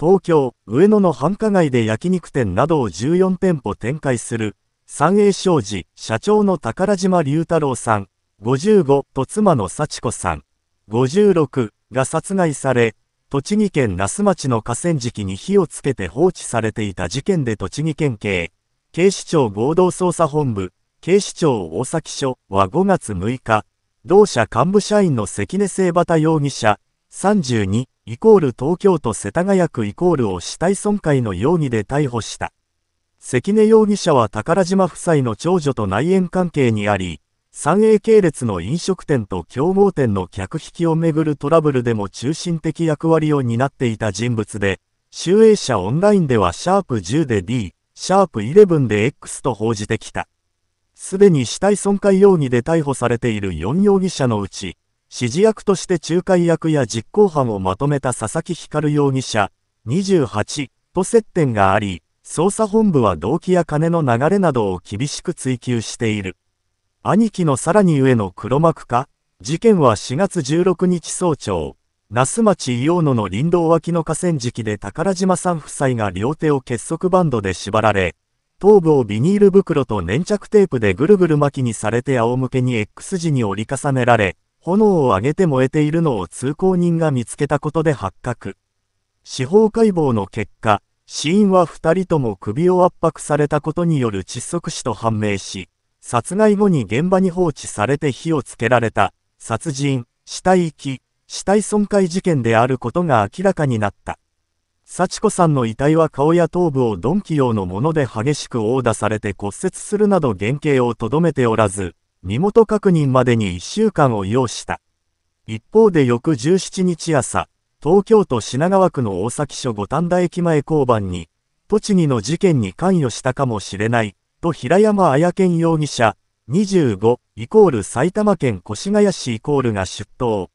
東京、上野の繁華街で焼肉店などを14店舗展開する、三栄商事、社長の宝島隆太郎さん、55と妻の幸子さん、56が殺害され、栃木県那須町の河川敷に火をつけて放置されていた事件で栃木県警、警視庁合同捜査本部、警視庁大崎署は5月6日、同社幹部社員の関根聖畑容疑者、32、イコール東京都世田谷区イコールを死体損壊の容疑で逮捕した。関根容疑者は宝島夫妻の長女と内縁関係にあり、三栄系列の飲食店と競合店の客引きをめぐるトラブルでも中心的役割を担っていた人物で、集英社オンラインではシャープ10で D、シャープ11で X と報じてきた。すでに死体損壊容疑で逮捕されている4容疑者のうち、指示役として仲介役や実行犯をまとめた佐々木光容疑者、28と接点があり、捜査本部は動機や金の流れなどを厳しく追及している。兄貴のさらに上の黒幕か事件は4月16日早朝、那須町伊予野の林道脇の河川敷で宝島さん夫妻が両手を結束バンドで縛られ、頭部をビニール袋と粘着テープでぐるぐる巻きにされて仰向けに X 字に折り重ねられ、炎を上げて燃えているのを通行人が見つけたことで発覚。司法解剖の結果、死因は二人とも首を圧迫されたことによる窒息死と判明し、殺害後に現場に放置されて火をつけられた、殺人、死体遺棄、死体損壊事件であることが明らかになった。幸子さんの遺体は顔や頭部を鈍器用のもので激しく殴打されて骨折するなど原型をとどめておらず、身元確認までに1週間を要した。一方で翌17日朝、東京都品川区の大崎署五反田駅前交番に、栃木の事件に関与したかもしれない、と平山綾健容疑者、25、イコール埼玉県越谷市イコールが出頭。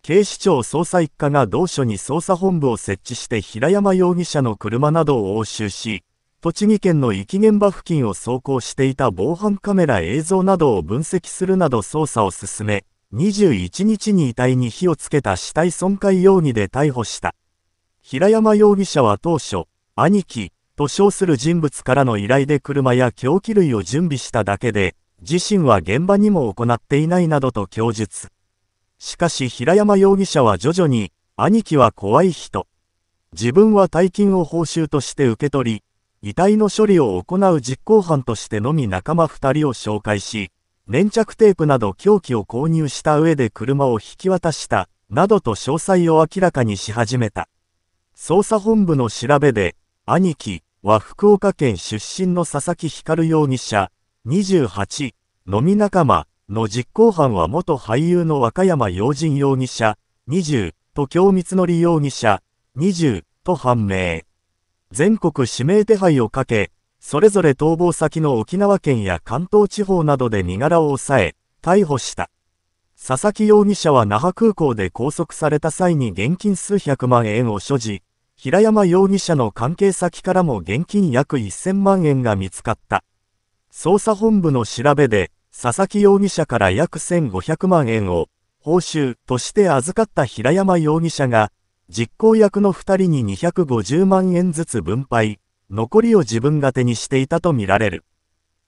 警視庁捜査一課が同署に捜査本部を設置して平山容疑者の車などを押収し、栃木県の遺棄現場付近を走行していた防犯カメラ映像などを分析するなど捜査を進め、21日に遺体に火をつけた死体損壊容疑で逮捕した。平山容疑者は当初、兄貴、と称する人物からの依頼で車や凶器類を準備しただけで、自身は現場にも行っていないなどと供述。しかし平山容疑者は徐々に、兄貴は怖い人。自分は大金を報酬として受け取り、遺体の処理を行う実行犯としてのみ仲間二人を紹介し、粘着テープなど凶器を購入した上で車を引き渡した、などと詳細を明らかにし始めた。捜査本部の調べで、兄貴は福岡県出身の佐々木光容疑者、28、飲み仲間の実行犯は元俳優の和歌山洋人容疑者、20と京光則容疑者、20と判明。全国指名手配をかけ、それぞれ逃亡先の沖縄県や関東地方などで身柄を抑え、逮捕した。佐々木容疑者は那覇空港で拘束された際に現金数百万円を所持、平山容疑者の関係先からも現金約1000万円が見つかった。捜査本部の調べで、佐々木容疑者から約1500万円を、報酬として預かった平山容疑者が、実行役の2人に250万円ずつ分配、残りを自分が手にしていたとみられる。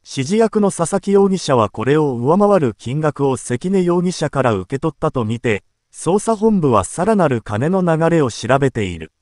指示役の佐々木容疑者はこれを上回る金額を関根容疑者から受け取ったとみて、捜査本部はさらなる金の流れを調べている。